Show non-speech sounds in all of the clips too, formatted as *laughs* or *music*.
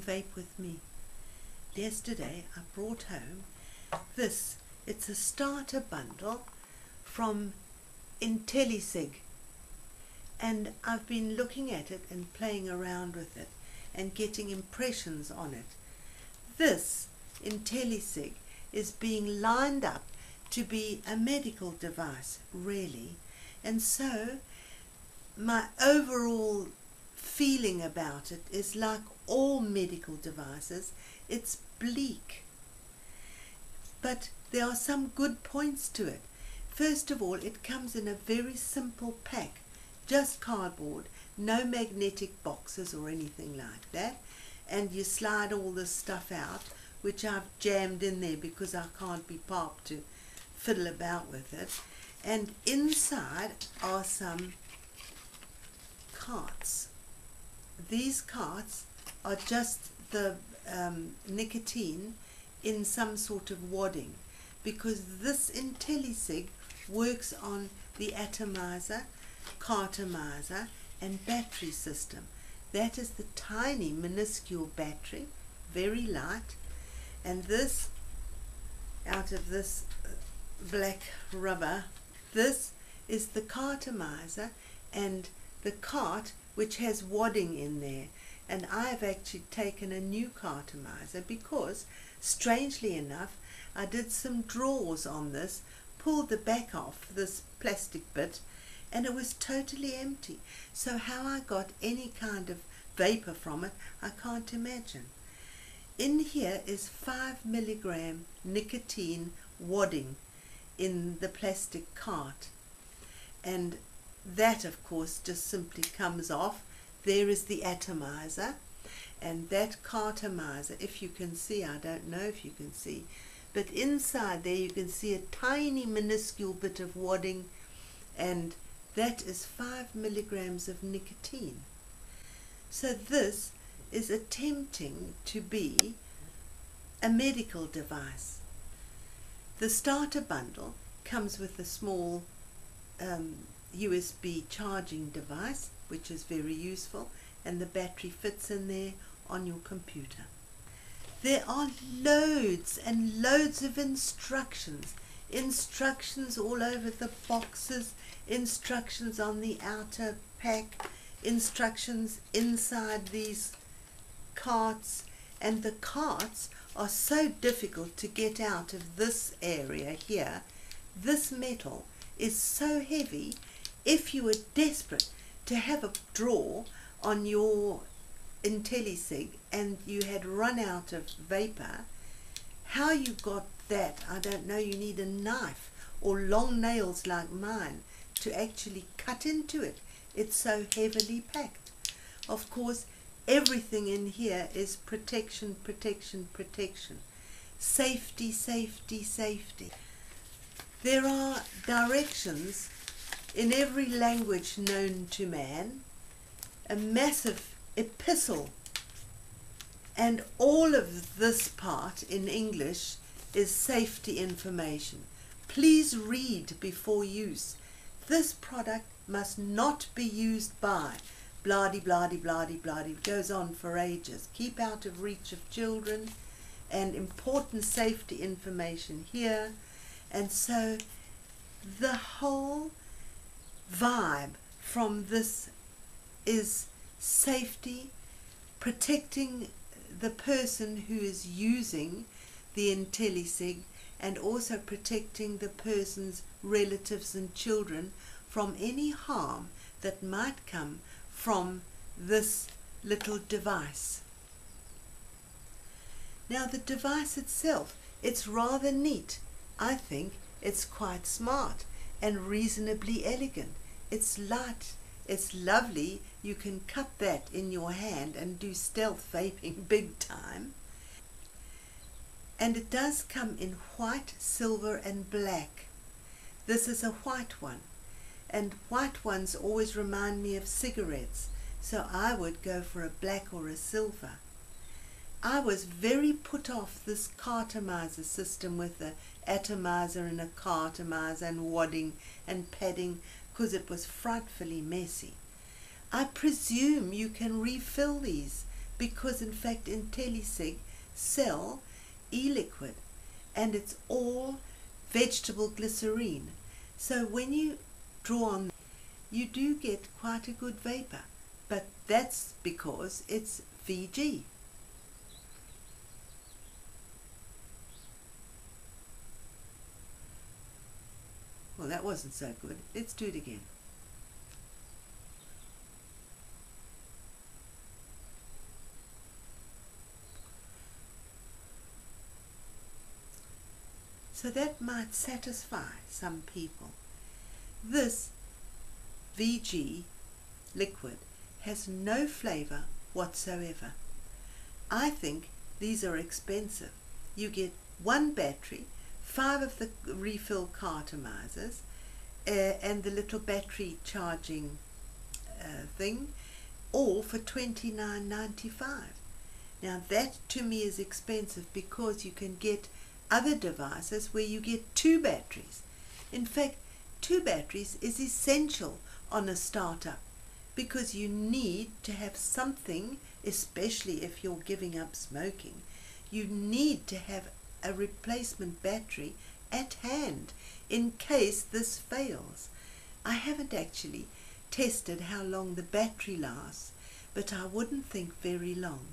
vape with me. Yesterday I brought home this. It's a starter bundle from Intellicig. And I've been looking at it and playing around with it and getting impressions on it. This Intellicig is being lined up to be a medical device, really. And so my overall feeling about it is like all medical devices, it's bleak. But there are some good points to it. First of all, it comes in a very simple pack, just cardboard, no magnetic boxes or anything like that. And you slide all this stuff out, which I've jammed in there because I can't be popped to fiddle about with it. And inside are some carts. These carts are just the um, nicotine in some sort of wadding because this IntelliSig works on the atomizer, cartomizer and battery system. That is the tiny minuscule battery, very light, and this out of this uh, black rubber, this is the cartomizer and the cart which has wadding in there. And I've actually taken a new cartomizer because strangely enough I did some draws on this pulled the back off this plastic bit and it was totally empty. So how I got any kind of vapor from it I can't imagine. In here is 5 milligram nicotine wadding in the plastic cart. And that of course just simply comes off. There is the atomizer and that cartomizer if you can see I don't know if you can see but inside there you can see a tiny minuscule bit of wadding and that is 5 milligrams of nicotine. So this is attempting to be a medical device. The starter bundle comes with a small um, USB charging device which is very useful and the battery fits in there on your computer. There are loads and loads of instructions. Instructions all over the boxes, instructions on the outer pack, instructions inside these carts and the carts are so difficult to get out of this area here. This metal is so heavy if you were desperate to have a draw on your Intellicig and you had run out of vapor, how you got that, I don't know, you need a knife or long nails like mine to actually cut into it. It's so heavily packed. Of course, everything in here is protection, protection, protection. Safety, safety, safety. There are directions in every language known to man, a massive epistle. And all of this part in English is safety information. Please read before use. This product must not be used by bloody bloody bloody bloody goes on for ages. Keep out of reach of children and important safety information here. And so the whole vibe from this is safety, protecting the person who is using the Intellicig and also protecting the person's relatives and children from any harm that might come from this little device. Now the device itself, it's rather neat. I think it's quite smart and reasonably elegant. It's light, it's lovely. You can cut that in your hand and do stealth vaping *laughs* big time. And it does come in white, silver and black. This is a white one. And white ones always remind me of cigarettes, so I would go for a black or a silver. I was very put off this cartomizer system with the atomizer and a cartomizer and wadding and padding because it was frightfully messy. I presume you can refill these because in fact Intellicig sell e-liquid and it's all vegetable glycerine. So when you draw on, you do get quite a good vapor, but that's because it's VG. Well, that wasn't so good. Let's do it again. So that might satisfy some people. This VG liquid has no flavor whatsoever. I think these are expensive. You get one battery, five of the refill cartomizers, uh, and the little battery charging uh, thing, all for twenty nine ninety five. Now that to me is expensive because you can get other devices where you get two batteries. In fact, two batteries is essential on a startup because you need to have something, especially if you're giving up smoking, you need to have a replacement battery at hand in case this fails. I haven't actually tested how long the battery lasts, but I wouldn't think very long.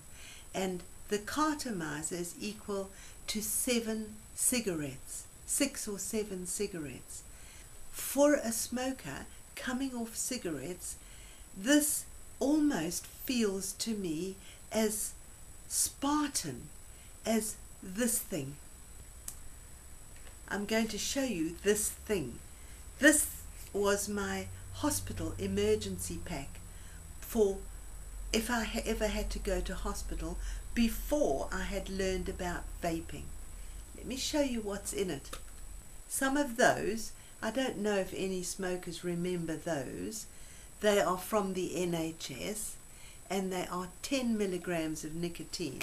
And the cartomizer is equal to seven cigarettes, six or seven cigarettes. For a smoker coming off cigarettes, this almost feels to me as Spartan as this thing. I'm going to show you this thing. This was my hospital emergency pack for if I ever had to go to hospital before I had learned about vaping. Let me show you what's in it. Some of those, I don't know if any smokers remember those, they are from the NHS and they are 10 milligrams of nicotine,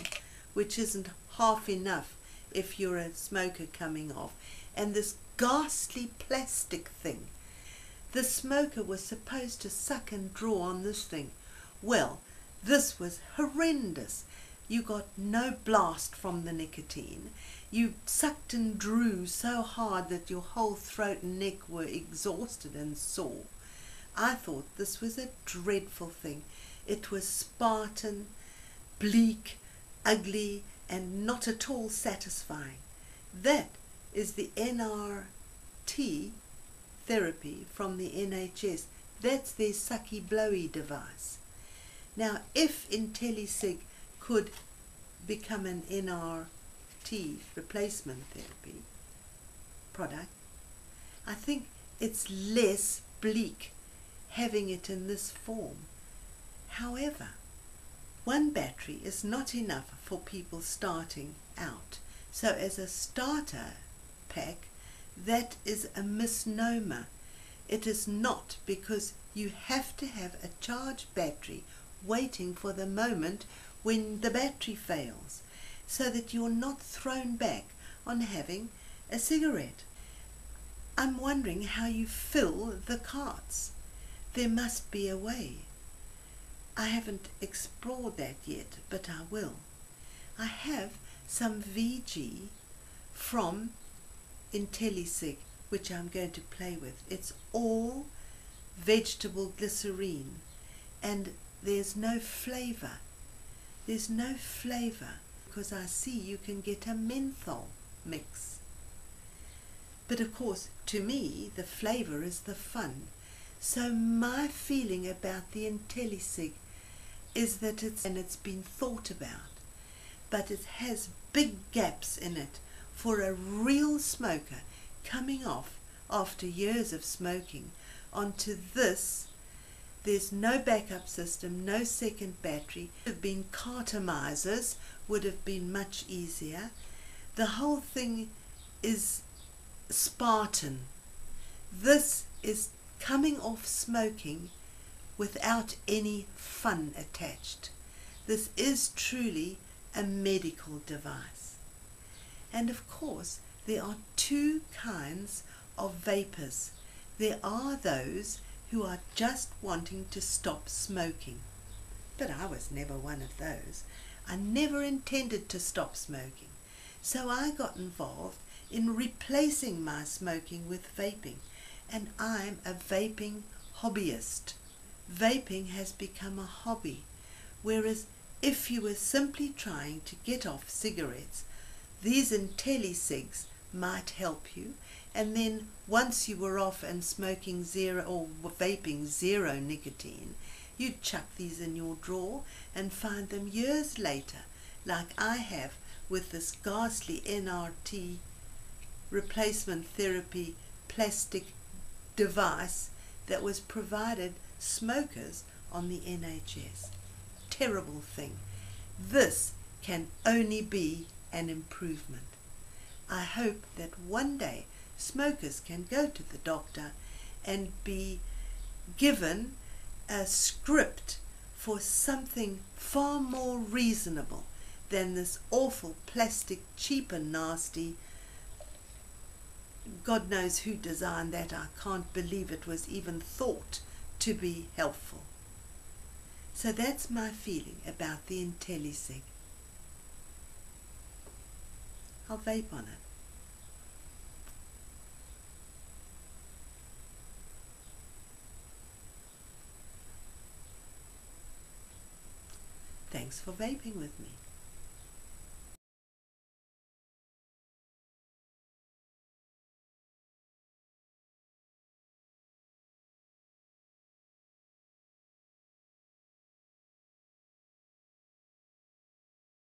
which isn't half enough if you're a smoker coming off. And this ghastly plastic thing. The smoker was supposed to suck and draw on this thing. Well, this was horrendous. You got no blast from the nicotine. You sucked and drew so hard that your whole throat and neck were exhausted and sore. I thought this was a dreadful thing. It was Spartan, bleak, ugly, and not at all satisfying. That is the NRT therapy from the NHS. That's their sucky blowy device. Now, if Intellicig could become an NRT replacement therapy product, I think it's less bleak having it in this form. However, one battery is not enough for people starting out. So as a starter pack, that is a misnomer. It is not because you have to have a charged battery waiting for the moment when the battery fails so that you're not thrown back on having a cigarette. I'm wondering how you fill the carts. There must be a way. I haven't explored that yet, but I will. I have some VG from Intellicig, which I'm going to play with. It's all vegetable glycerine and there's no flavor. There's no flavor because I see you can get a menthol mix. But of course, to me, the flavor is the fun. So my feeling about the Intellicig is that it's and it's been thought about, but it has big gaps in it for a real smoker coming off after years of smoking onto this there's no backup system, no second battery. Would have been cartomizers would have been much easier. The whole thing is Spartan. This is coming off smoking without any fun attached. This is truly a medical device. And of course, there are two kinds of vapers. There are those who are just wanting to stop smoking. But I was never one of those. I never intended to stop smoking. So I got involved in replacing my smoking with vaping. And I'm a vaping hobbyist. Vaping has become a hobby. Whereas if you were simply trying to get off cigarettes, these Intellicigs might help you. And then once you were off and smoking zero or vaping zero nicotine, you'd chuck these in your drawer and find them years later, like I have with this ghastly NRT replacement therapy plastic device that was provided smokers on the NHS. Terrible thing. This can only be an improvement. I hope that one day smokers can go to the doctor and be given a script for something far more reasonable than this awful plastic, cheap and nasty. God knows who designed that. I can't believe it was even thought to be helpful. So that's my feeling about the IntelliCig. I'll vape on it. Thanks for vaping with me.